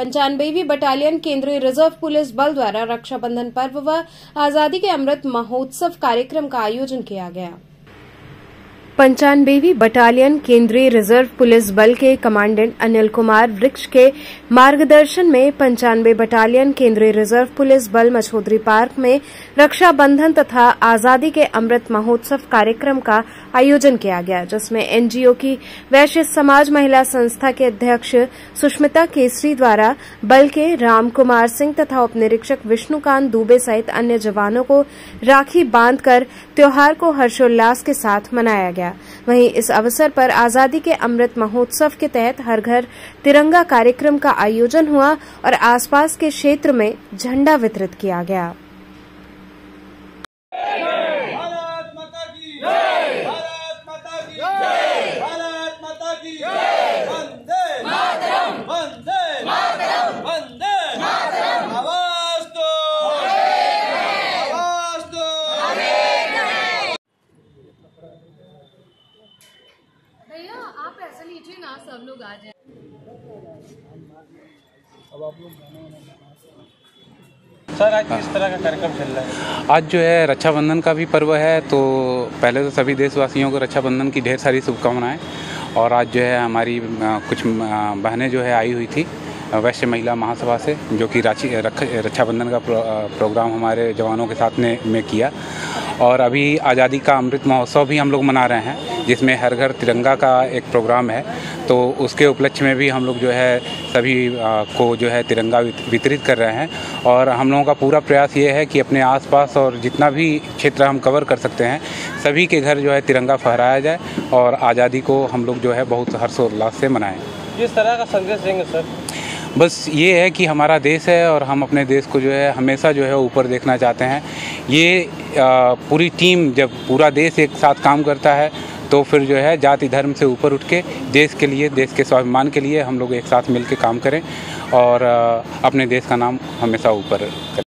पंचानबेवी battalion केंद्रीय reserve police बल द्वारा रक्षाबंधन पर्व व आज़ादी के अमृत महोत्सव कार्यक्रम का आयोजन किया गया। पंचानबेवी बटालियन केंद्रीय रिज़र्व पुलिस बल के कमांडेंट अनिल कुमार वृक्ष के मार्गदर्शन में पंचानवे बटालियन केंद्रीय रिज़र्व पुलिस बल मछोदरी पार्क में रक्षाबंधन तथा आज़ादी के अमृत महोत्सव कार्यक्रम का आयोजन किया गया, जिसमें एनजीओ की वैश्य समाज महिला संस्था के अध्यक्ष सुष्मिता केसरी द्वारा बल के राम कुमार सिंह तथा उप निरीक्षक विष्णुकांत दुबे सहित अन्य जवानों को राखी बांधकर त्योहार को हर्षोल्लास के साथ मनाया गया। वहीं इस अवसर पर आज़ादी के अमृत महोत्सव के तहत हर घर तिरंगा कार्यक्रम का आयोजन हुआ और आसपास के क्षेत्र में झंडा वितरित किया गया। भारत माता की जय। भारत माता की जय। भारत माता की जय। वंदे मातरम। वंदे मातरम। वंदे मातरम। आवाज़ दो। आवाज़ दो। भैया आप ऐसा लीजिए ना सब लोग आ जाए। सर आज किस तरह का कार्यक्रम चल रहा है? आज जो है रक्षाबंधन का भी पर्व है तो पहले तो सभी देशवासियों को रक्षाबंधन की ढेर सारी शुभकामनाएँ। और आज जो है हमारी कुछ बहनें जो है आई हुई थी वैश्य महिला महासभा से जो कि रांची रक्षाबंधन का प्रो, प्रोग्राम हमारे जवानों के साथ ने में किया। और अभी आज़ादी का अमृत महोत्सव भी हम लोग मना रहे हैं जिसमें हर घर तिरंगा का एक प्रोग्राम है। तो उसके उपलक्ष्य में भी हम लोग जो है सभी को जो है तिरंगा वितरित कर रहे हैं। और हम लोगों का पूरा प्रयास ये है कि अपने आसपास और जितना भी क्षेत्र हम कवर कर सकते हैं सभी के घर जो है तिरंगा फहराया जाए और आज़ादी को हम लोग जो है बहुत हर्षोल्लास से मनाएँ। किस तरह का संदेश देंगे सर? बस ये है कि हमारा देश है और हम अपने देश को जो है हमेशा जो है ऊपर देखना चाहते हैं। ये पूरी टीम जब पूरा देश एक साथ काम करता है तो फिर जो है जाति धर्म से ऊपर उठ के देश के लिए, देश के स्वाभिमान के लिए हम लोग एक साथ मिलकर काम करें और अपने देश का नाम हमेशा ऊपर करें